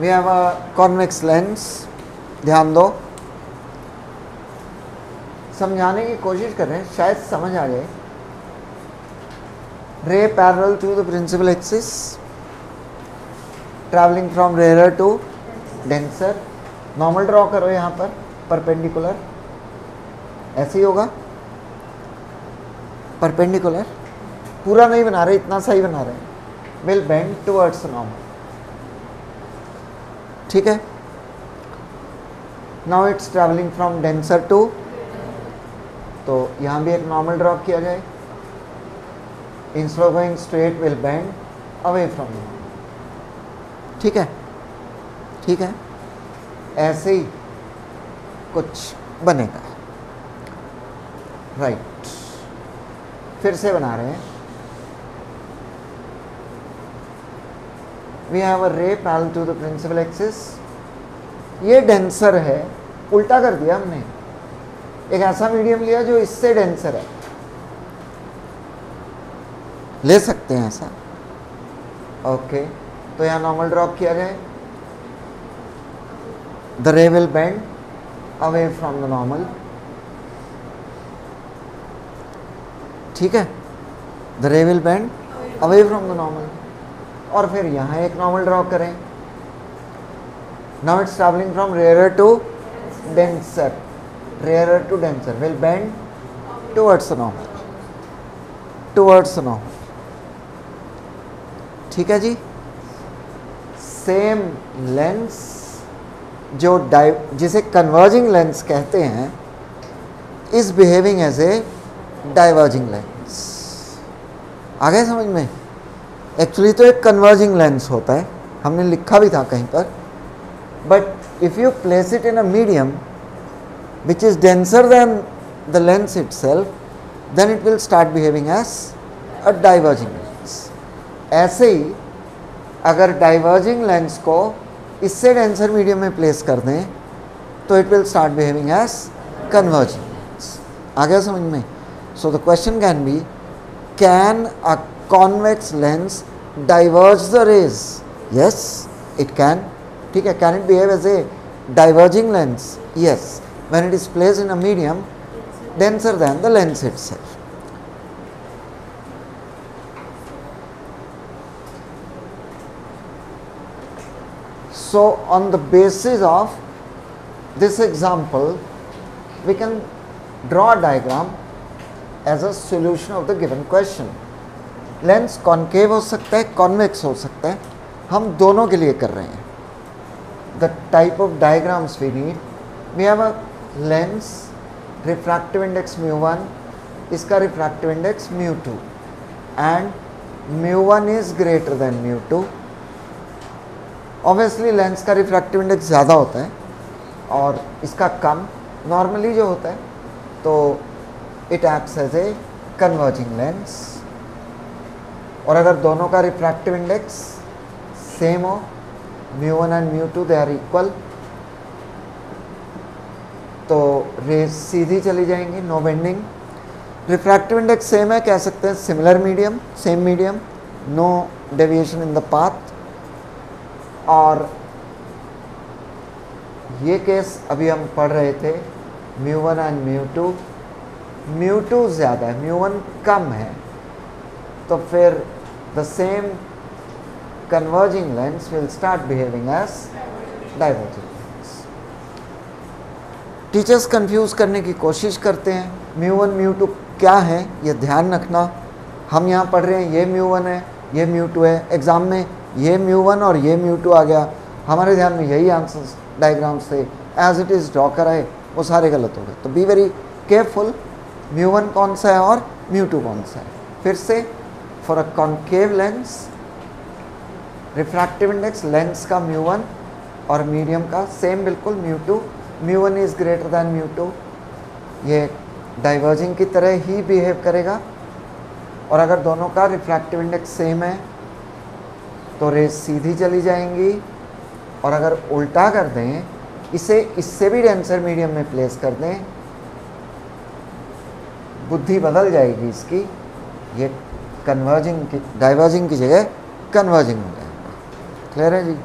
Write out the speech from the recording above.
We have a convex lens ध्यान दो। समझाने की कोशिश कर हैं। शायद समझ आ जाए। Ray parallel to the principal axis travelling from rarer to denser normal draw करो यहाँ पर। परपेंडिकुलर ऐसे ही होगा। परपेंडिकुलर पूरा नहीं बना रहे, इतना सही बना रहे हैं। विल बेंड टुवर्ड्स नॉर्मल ठीक है? Now it's travelling from denser to तो यहाँ भी एक नॉर्मल ड्रॉप किया जाए। Instead of going straight will bend away from ठीक है? ठीक है? ऐसे ही कुछ बनेगा। Right right. फिर से बना रहे हैं। We have a ray parallel to the principal axis ये डेंसर है। उल्टा कर दिया हमने। एक ऐसा मीडियम लिया जो इससे डेंसर है। ले सकते हैं ऐसा। ओके तो यहाँ नॉर्मल ड्रॉप किया जाए। The ray will bend away from the normal ठीक है? The ray will bend away from the normal और फिर यहाँ एक नॉर्मल ड्रॉ करें। Now it's travelling from rarer to denser rarer to denser will bend towards normal towards normal ठीक है जी? सेम लेंस जो डाइ जिसे कन्वर्जिंग लेंस कहते हैं is behaving as a diverging lens आ गए समझ में? एक्चुअली तो एक कन्वर्जिंग लेंस होता है। हमने लिखा भी था कहीं पर। But if you place it in a medium which is denser then the lens itself then it will start behaving as a diverging lens ऐसे ही, अगर डाइवर्जिंग लेंस को इससे डेंसर मीडियम में प्लेस कर दें तो it will start behaving as converging lens आ गया समझ में? So the question can be can a convex lens diverge the rays? Yes, it can. Can it behave as a diverging lens? Yes. When it is placed in a medium denser than the lens itself. So, on the basis of this example, we can draw a diagram as a solution of the given question. Lens concave हो सकता है, convex हो सकता है, हम दोनों के लिए कर रहे हैं। The type of diagrams we need we have a lens refractive index mu one इसका refractive index mu two and mu one is greater than mu two obviously lens का रिफ्रैक्टिव इंडेक्स ज़्यादा होता है, और इसका कम नॉर्मली जो होता है तो it acts as a converging lens और अगर दोनों का रिफ्रैक्टिव इंडेक्स सेम हो mu one and mu two they are equal तो रेस सीधी चली जाएँगी no bending refractive index same है, कह सकते हैं similar medium same medium no deviation in the path और ये केस अभी हम पढ़ रहे थे mu one and mu two mu two ज़्यादा है म्यू वन कम है तो फिर the same converging lens will start behaving as diverging lens. Teachers confuse करने की कोशिश करते हैं म्यू वन म्यू टू क्या है, ये ध्यान रखना। हम यहाँ पढ़ रहे हैं, ये म्यू वन है, ये म्यू टू है। एग्ज़ाम में ये म्यू वन और ये म्यू टू आ गया। हमारे ध्यान में यही आंसर्स डायग्राम्स थे। एज इट इज़ ड्रॉ कराए, वो सारे गलत हो गए। तो be very careful mu one कौन सा है और म्यू टू कौन सा है। फिर से for a concave lens refractive index lens का म्यू वन और मीडियम का सेम बिल्कुल mu two mu one is greater than mu two ये डाइवर्जिंग की तरह ही बिहेव करेगा। और अगर दोनों का रिफ्रैक्टिव इंडेक्स सेम है तो रेस सीधी चली जाएँगी। और अगर उल्टा कर दें, इसे, इससे भी डेंसर मीडियम में प्लेस कर दें, बुद्धि बदल जाएगी इसकी। ये कन्वर्जिंग की डाइवर्जिंग की जगह कन्वर्जिंग हो जाएगा क्लियर है जी